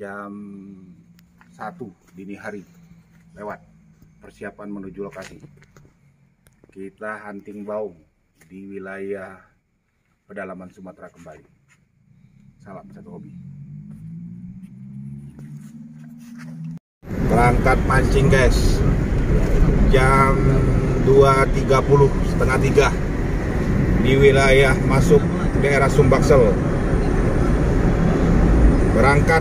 jam 1 dini hari. Lewat. Persiapan menuju lokasi. Kita hunting baung di wilayah pedalaman Sumatera kembali. Salam satu hobi. Berangkat mancing guys. Jam 2.30 setengah tiga. Di wilayah masuk daerah Sumbaksel berangkat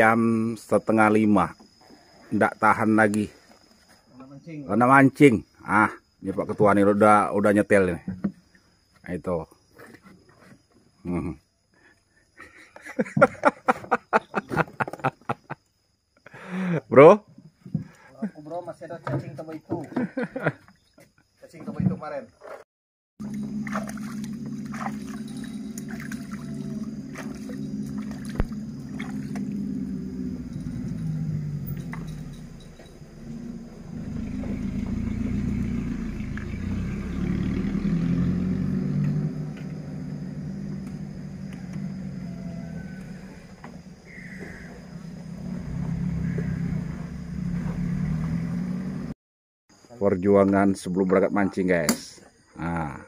jam setengah lima. Ndak tahan lagi. Karena mancing. Ah ini Pak Ketua nih udah udah nyetel nih nah, itu. Hmm. bro? Aku bro masih ada cacing toba itu. Perjuangan sebelum berangkat mancing guys. Nah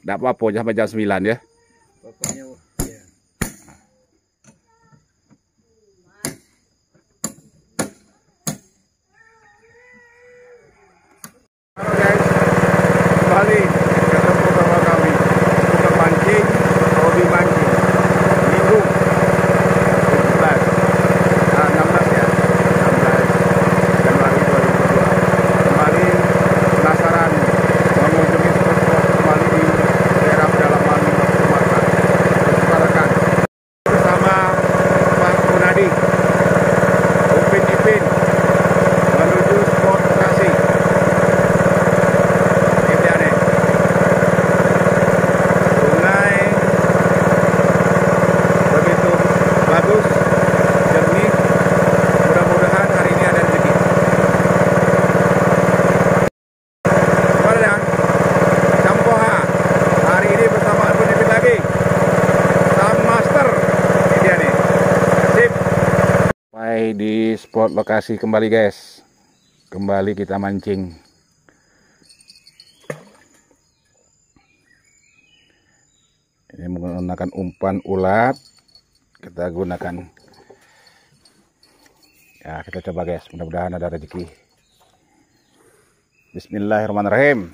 ndak apa-apa sampai jam 9 ya. Pokoknya ya. Halo guys, kembali ketemu sama kami Tukang mancing, hobi mancing Minggu 17 ah, 16 ya 16 Januari 2022 Kembali penasaran mengunjungi spot-spot kembali di daerah pedalaman Sumatera Utarakan bersama Pak Gunadi Upin Ipin menuju spot lokasi ini aneh. Sungai begitu bagus, jernih. Mudah-mudahan hari ini ada rezeki. Gimana dan? Campoha. Hari ini bersama Abu Nibit lagi. Sound Master. Ini dia nih. Sip. Sampai di spot lokasi kembali guys. Kembali kita mancing. Ini menggunakan umpan ulat. Kita gunakan. Ya, kita coba guys. Mudah-mudahan ada rezeki. Bismillahirrahmanirrahim.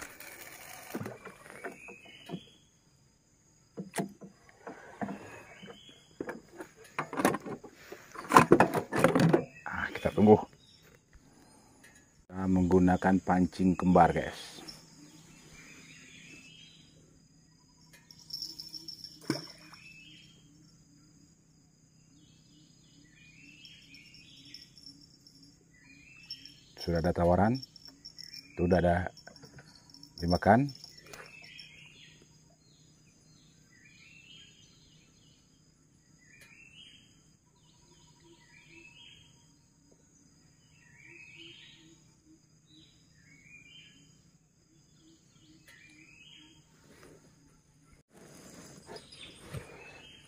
Ah, kita tunggu. Kita menggunakan pancing kembar guys. sudah ada tawaran sudah ada dimakan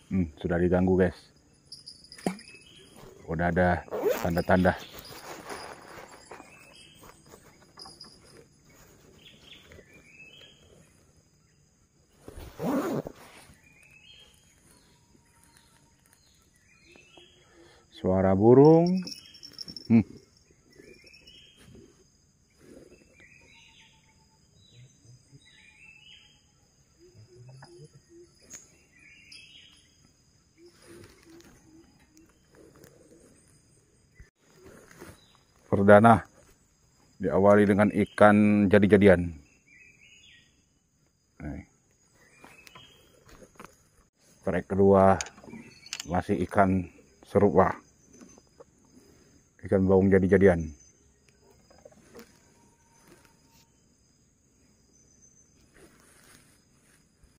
hmm, sudah diganggu guys udah ada tanda-tanda suara burung. Hmm. Perdana diawali dengan ikan jadi-jadian. Trek kedua masih ikan serupa. Ikan baung jadi-jadian.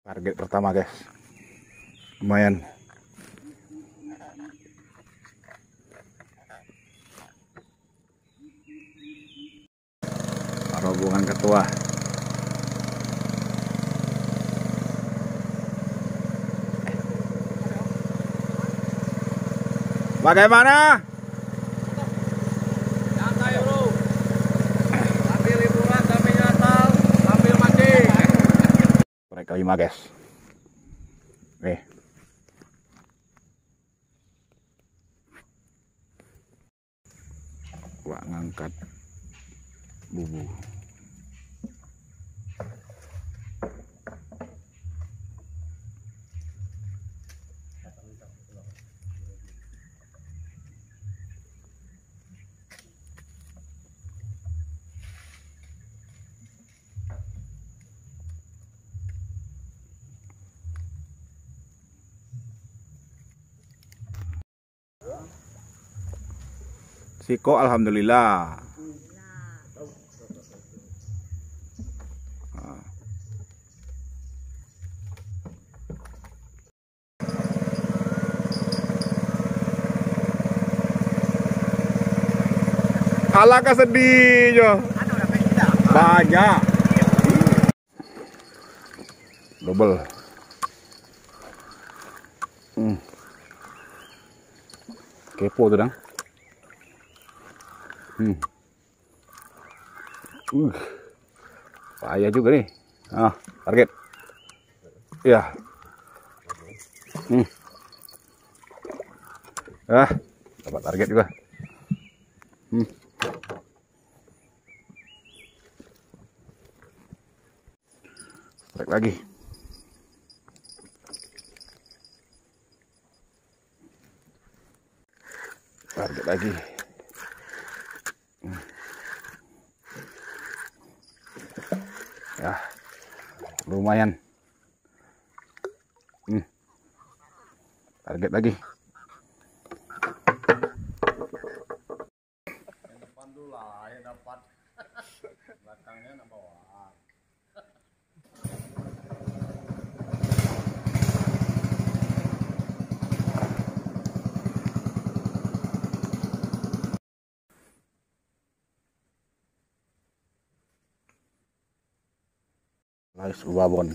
Target pertama guys. Lumayan hubungan ketua Bagaimana? Santai bro. Sambil liburan, sambil Natal, sambil mancing. Mereka lima guys. Oke. Wah ngangkat bubu. Siko alhamdulillah. Alangkah sedihnya. Banyak. Double. Hmm. Kepo tuh, Dang. Hmm. Uh. Bahaya juga nih. Ah, target. Ya. Hmm. Ah, dapat target juga. Hmm. Lagi. Target lagi. ya lumayan hmm. target lagi Depan dulu lah, ya dapat. Belakangnya nambah Nice wagon.